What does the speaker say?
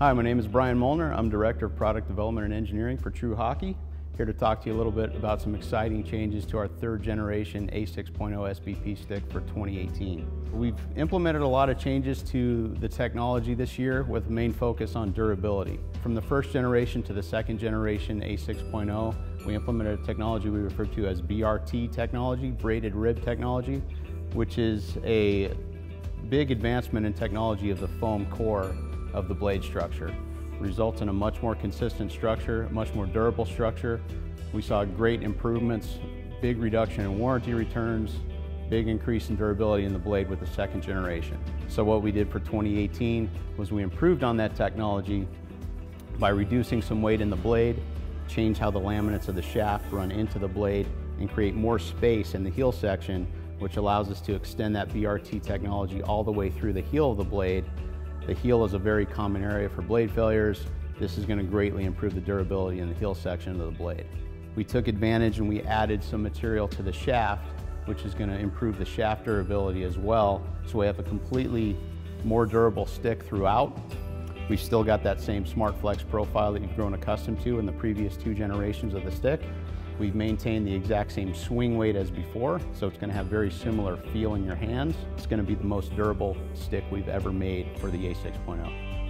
Hi, my name is Brian Molnar. I'm Director of Product Development and Engineering for True Hockey. Here to talk to you a little bit about some exciting changes to our third generation A6.0 SBP stick for 2018. We've implemented a lot of changes to the technology this year with main focus on durability. From the first generation to the second generation A6.0, we implemented a technology we refer to as BRT technology, braided rib technology, which is a big advancement in technology of the foam core of the blade structure. Results in a much more consistent structure, much more durable structure. We saw great improvements, big reduction in warranty returns, big increase in durability in the blade with the second generation. So what we did for 2018 was we improved on that technology by reducing some weight in the blade, change how the laminates of the shaft run into the blade, and create more space in the heel section, which allows us to extend that BRT technology all the way through the heel of the blade the heel is a very common area for blade failures. This is going to greatly improve the durability in the heel section of the blade. We took advantage and we added some material to the shaft, which is going to improve the shaft durability as well. So we have a completely more durable stick throughout. We've still got that same Smart Flex profile that you've grown accustomed to in the previous two generations of the stick. We've maintained the exact same swing weight as before, so it's going to have very similar feel in your hands. It's going to be the most durable stick we've ever made for the A6.0.